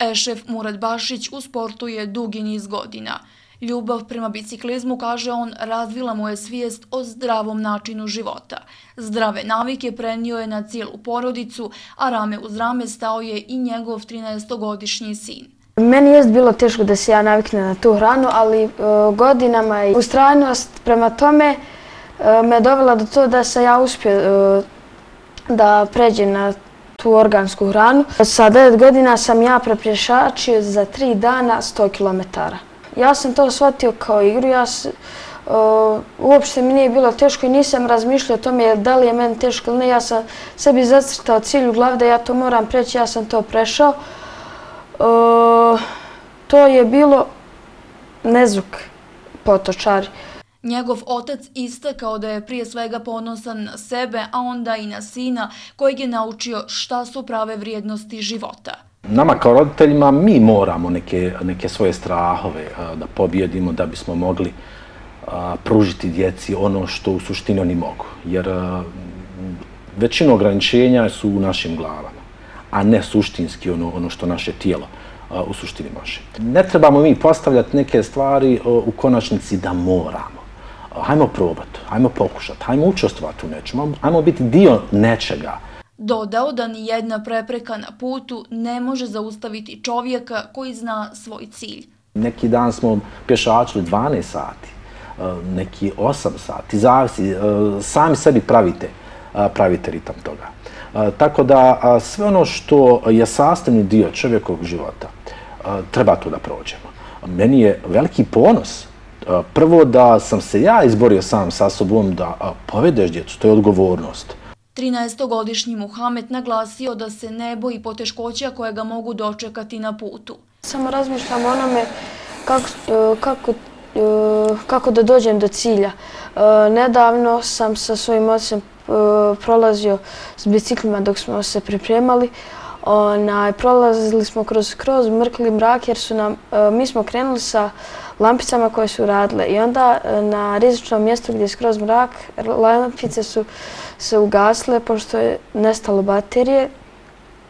Ešef Murad Bašić u sportu je dugi niz godina. Ljubav prema biciklizmu, kaže on, razvila mu je svijest o zdravom načinu života. Zdrave navike prenio je na cijelu porodicu, a rame uz rame stao je i njegov 13-godišnji sin. Meni je bilo teško da se ja naviknem na tu hranu, ali e, godinama i ustrajnost prema tome e, me dovela do to da se ja uspio e, da pređem na tu organsku hranu. Sa 9 godina sam ja prepješačio za 3 dana 100 km. Ja sam to shvatio kao igru, ja uh, uopšte mi nije bilo teško i nisam razmišljao o tome da li je meni teško ili ne. Ja sam sebi zacrtao cilj u glavi da ja to moram preći, ja sam to prešao. Uh, to je bilo nezuk potočari. Njegov otac istakao da je prije svega ponosan na sebe, a onda i na sina kojeg je naučio šta su prave vrijednosti života. Nama kao roditeljima mi moramo neke, neke svoje strahove da pobjedimo da bismo mogli pružiti djeci ono što u suštini oni mogu. Jer većina ograničenja su u našim glavama, a ne suštinski ono, ono što naše tijelo u suštini može. Ne trebamo mi postavljati neke stvari u konačnici da moramo hajmo probati, hajmo pokušati, hajmo učestvovati u nečemu, hajmo biti dio nečega. Dodao da ni jedna prepreka na putu ne može zaustaviti čovjeka koji zna svoj cilj. Neki dan smo pješačili 12 sati, e, neki 8 sati, zavisi, e, sami sebi pravite, e, pravite ritam toga. Tako da sve ono što je sastavni dio čovjekovog života, treba to da prođemo. Meni je veliki ponos prvo da sam se ja izborio sam sa sobom da povedeš djecu, to je odgovornost. 13-godišnji Muhamed naglasio da se ne boji poteškoća koje ga mogu dočekati na putu. Samo razmišljam onome kako, e, kako, e, kako da dođem do cilja. E, nedavno sam sa svojim ocem prolazio s biciklima dok smo se pripremali. Onaj, prolazili smo kroz, kroz mrkli mrak jer su nam, e, mi smo krenuli sa lampicama koje su radile. I onda e, na rizičnom mjestu gdje je skroz mrak, lampice su se ugasle pošto je nestalo baterije.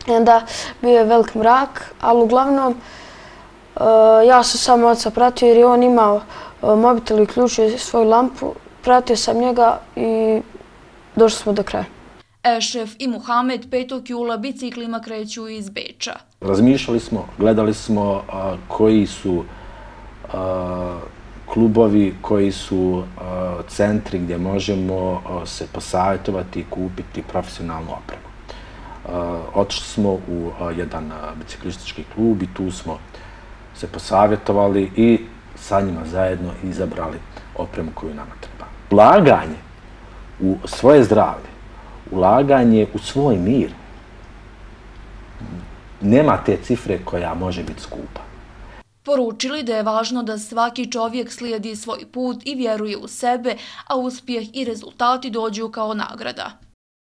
I onda bio je velik mrak, ali uglavnom e, ja sam samo oca pratio jer je on imao e, mobitel i uključio svoju lampu. Pratio sam njega i došli smo do kraja. Ešef i Muhamed 5. jula biciklima kreću iz Beča. Razmišljali smo, gledali smo koji su klubovi koji su centri gdje možemo se posavjetovati i kupiti profesionalnu opremu. Otišli smo u jedan biciklistički klub i tu smo se posavjetovali i sa njima zajedno izabrali opremu koju nama treba. Blaganje u svoje zdravlje, ulaganje u svoj mir, nema te cifre koja može biti skupa poručili da je važno da svaki čovjek slijedi svoj put i vjeruje u sebe, a uspjeh i rezultati dođu kao nagrada.